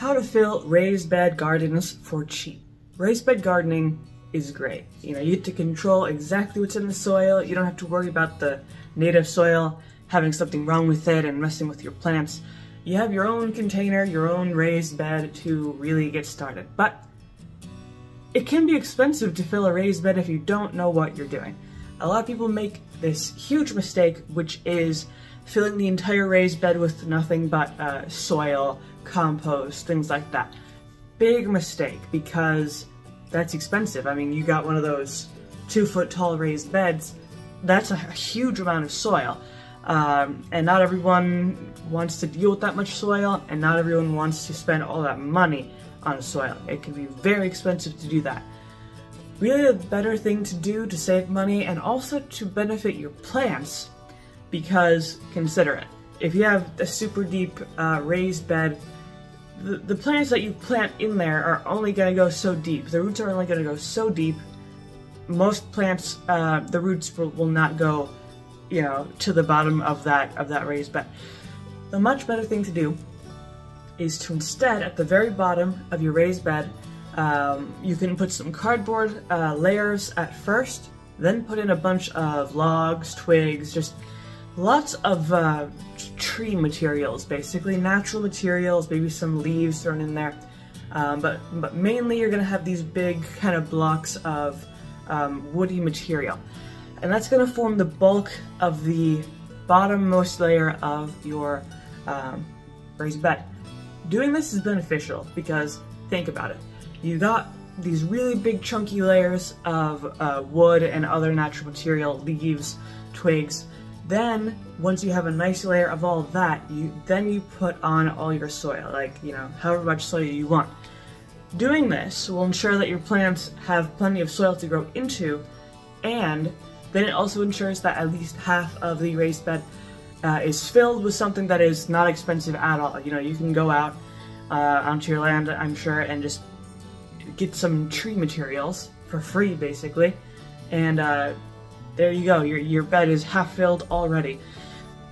how to fill raised bed gardens for cheap. Raised bed gardening is great. You know, you get to control exactly what's in the soil. You don't have to worry about the native soil having something wrong with it and messing with your plants. You have your own container, your own raised bed to really get started. But it can be expensive to fill a raised bed if you don't know what you're doing. A lot of people make this huge mistake, which is filling the entire raised bed with nothing but uh, soil, compost, things like that. Big mistake because that's expensive. I mean, you got one of those two foot tall raised beds, that's a huge amount of soil. Um, and not everyone wants to deal with that much soil, and not everyone wants to spend all that money on soil. It can be very expensive to do that. Really the better thing to do to save money and also to benefit your plants, because consider it. If you have a super deep uh, raised bed, the, the plants that you plant in there are only going to go so deep. The roots are only going to go so deep. Most plants, uh, the roots will, will not go you know, to the bottom of that of that raised bed. The much better thing to do is to instead, at the very bottom of your raised bed, um, you can put some cardboard uh, layers at first, then put in a bunch of logs, twigs, just lots of uh, tree materials, basically natural materials, maybe some leaves thrown in there. Um, but but mainly you're gonna have these big kind of blocks of um, woody material and that's going to form the bulk of the bottommost layer of your um, raised bed. Doing this is beneficial because think about it. You got these really big chunky layers of uh, wood and other natural material, leaves, twigs. Then, once you have a nice layer of all of that, you then you put on all your soil, like, you know, however much soil you want. Doing this will ensure that your plants have plenty of soil to grow into, and then it also ensures that at least half of the raised bed uh, is filled with something that is not expensive at all. You know, you can go out uh, onto your land, I'm sure, and just get some tree materials for free, basically. And uh, there you go, your, your bed is half filled already.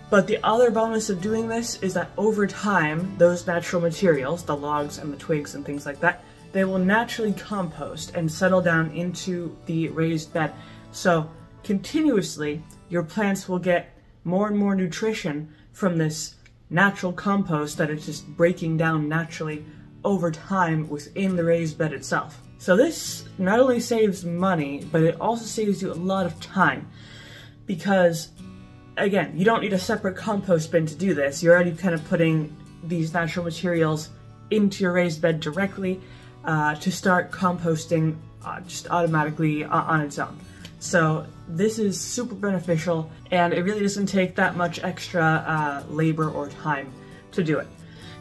But the other bonus of doing this is that over time, those natural materials, the logs and the twigs and things like that, they will naturally compost and settle down into the raised bed. So continuously, your plants will get more and more nutrition from this natural compost that is just breaking down naturally over time within the raised bed itself. So this not only saves money, but it also saves you a lot of time because again, you don't need a separate compost bin to do this. You're already kind of putting these natural materials into your raised bed directly uh, to start composting uh, just automatically uh, on its own. So this is super beneficial and it really doesn't take that much extra uh, labor or time to do it.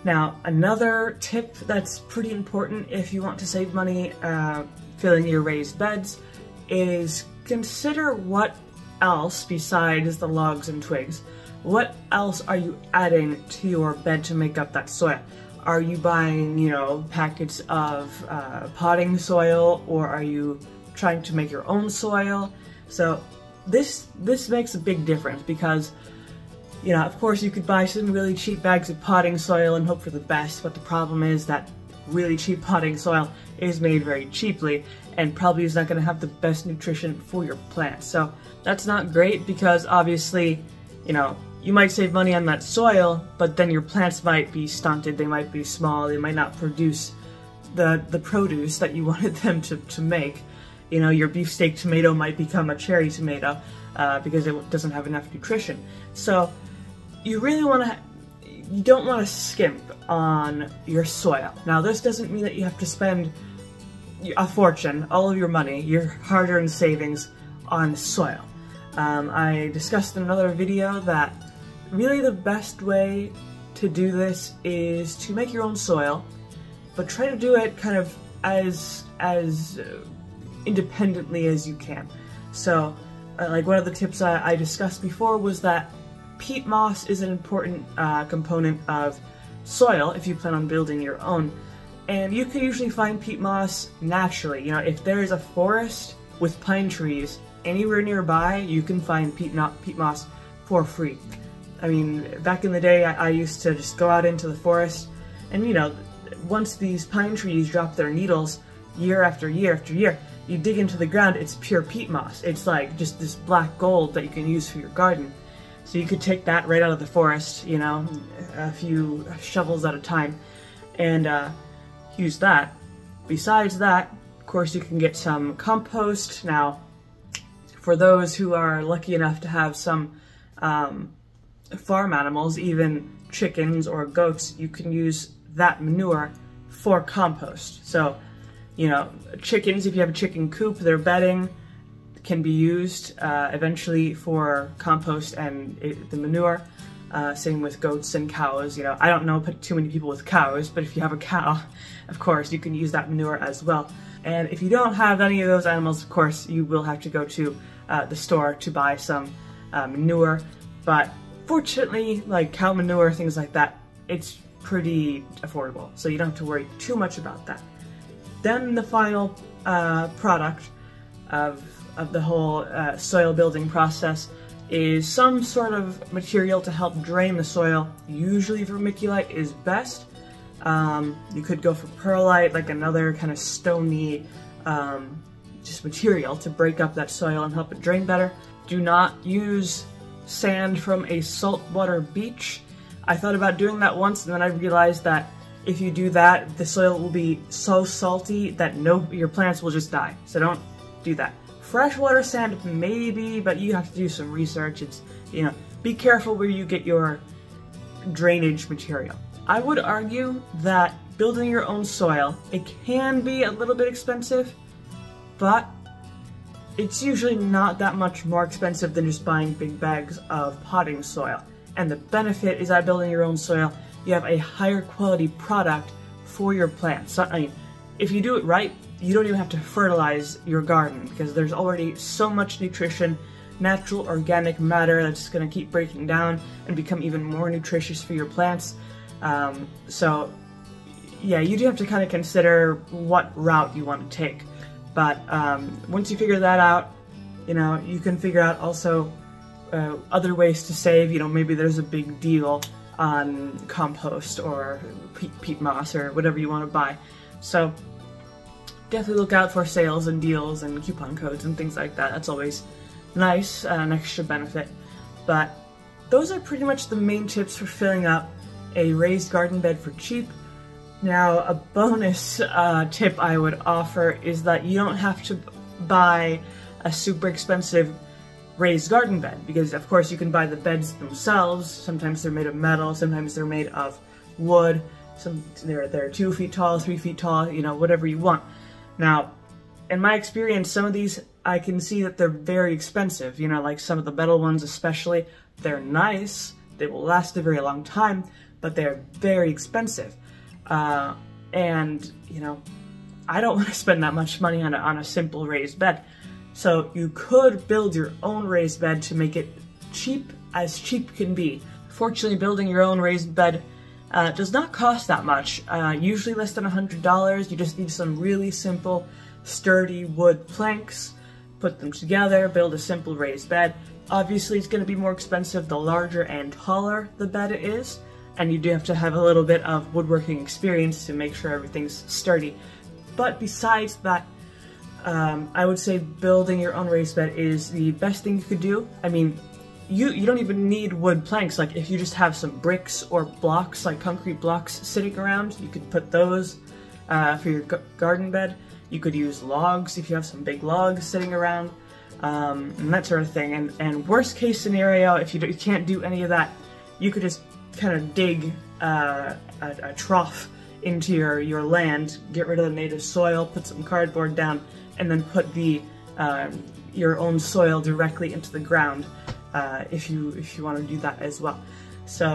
Now, another tip that's pretty important if you want to save money uh, filling your raised beds is consider what else besides the logs and twigs. What else are you adding to your bed to make up that soil? Are you buying, you know, packets of uh, potting soil or are you trying to make your own soil. So this this makes a big difference because you know, of course you could buy some really cheap bags of potting soil and hope for the best, but the problem is that really cheap potting soil is made very cheaply and probably is not going to have the best nutrition for your plants. So that's not great because obviously, you know, you might save money on that soil, but then your plants might be stunted, they might be small, they might not produce the, the produce that you wanted them to, to make you know, your beefsteak tomato might become a cherry tomato uh, because it doesn't have enough nutrition. So you really want to, you don't want to skimp on your soil. Now this doesn't mean that you have to spend a fortune, all of your money, your hard-earned savings on soil. Um, I discussed in another video that really the best way to do this is to make your own soil, but try to do it kind of as as independently as you can. So, uh, like one of the tips I, I, discussed before was that peat moss is an important uh, component of soil if you plan on building your own. And you can usually find peat moss naturally. You know, if there is a forest with pine trees anywhere nearby, you can find peat, peat moss for free. I mean, back in the day, I, I used to just go out into the forest and, you know, once these pine trees drop their needles year after year after year, you dig into the ground, it's pure peat moss. It's like just this black gold that you can use for your garden. So you could take that right out of the forest, you know, a few shovels at a time, and uh, use that. Besides that, of course, you can get some compost. Now, for those who are lucky enough to have some um, farm animals, even chickens or goats, you can use that manure for compost. So, you know, chickens, if you have a chicken coop, their bedding can be used uh, eventually for compost and it, the manure. Uh, same with goats and cows. You know, I don't know too many people with cows, but if you have a cow, of course, you can use that manure as well. And if you don't have any of those animals, of course, you will have to go to uh, the store to buy some uh, manure. But fortunately, like cow manure, things like that, it's pretty affordable, so you don't have to worry too much about that. Then the final uh, product of, of the whole uh, soil building process is some sort of material to help drain the soil. Usually vermiculite is best. Um, you could go for perlite, like another kind of stony um, just material to break up that soil and help it drain better. Do not use sand from a saltwater beach. I thought about doing that once and then I realized that if you do that, the soil will be so salty that no your plants will just die. So don't do that. Freshwater sand maybe, but you have to do some research. It's, you know, be careful where you get your drainage material. I would argue that building your own soil, it can be a little bit expensive, but it's usually not that much more expensive than just buying big bags of potting soil. And the benefit is that building your own soil, you have a higher quality product for your plants. So, I mean, if you do it right, you don't even have to fertilize your garden because there's already so much nutrition, natural organic matter that's going to keep breaking down and become even more nutritious for your plants. Um, so, yeah, you do have to kind of consider what route you want to take. But um, once you figure that out, you know, you can figure out also uh, other ways to save. You know, maybe there's a big deal on compost or peat, peat moss or whatever you want to buy. So definitely look out for sales and deals and coupon codes and things like that. That's always nice, an extra benefit. But those are pretty much the main tips for filling up a raised garden bed for cheap. Now, a bonus uh, tip I would offer is that you don't have to buy a super expensive raised garden bed because of course you can buy the beds themselves. Sometimes they're made of metal, sometimes they're made of wood, some they're, they're two feet tall, three feet tall, you know, whatever you want. Now, in my experience, some of these I can see that they're very expensive, you know, like some of the metal ones especially. They're nice, they will last a very long time, but they're very expensive. Uh, and, you know, I don't want to spend that much money on a, on a simple raised bed. So you could build your own raised bed to make it cheap as cheap can be. Fortunately, building your own raised bed uh, does not cost that much, uh, usually less than $100. You just need some really simple, sturdy wood planks, put them together, build a simple raised bed. Obviously, it's going to be more expensive the larger and taller the bed is, and you do have to have a little bit of woodworking experience to make sure everything's sturdy. But besides that, um, I would say building your own raised bed is the best thing you could do. I mean, you, you don't even need wood planks. Like if you just have some bricks or blocks, like concrete blocks sitting around, you could put those uh, for your garden bed. You could use logs if you have some big logs sitting around, um, and that sort of thing. And, and worst case scenario, if you, you can't do any of that, you could just kind of dig uh, a, a, trough into your, your land, get rid of the native soil, put some cardboard down, and then put the um, your own soil directly into the ground uh, if you if you want to do that as well. So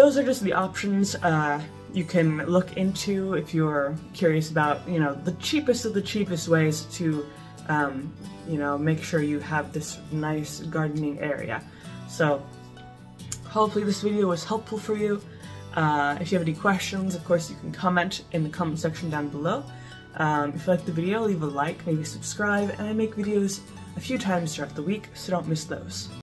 those are just the options uh, you can look into if you're curious about you know the cheapest of the cheapest ways to um, you know make sure you have this nice gardening area. So Hopefully this video was helpful for you. Uh, if you have any questions, of course, you can comment in the comment section down below. Um, if you like the video, leave a like, maybe subscribe, and I make videos a few times throughout the week, so don't miss those.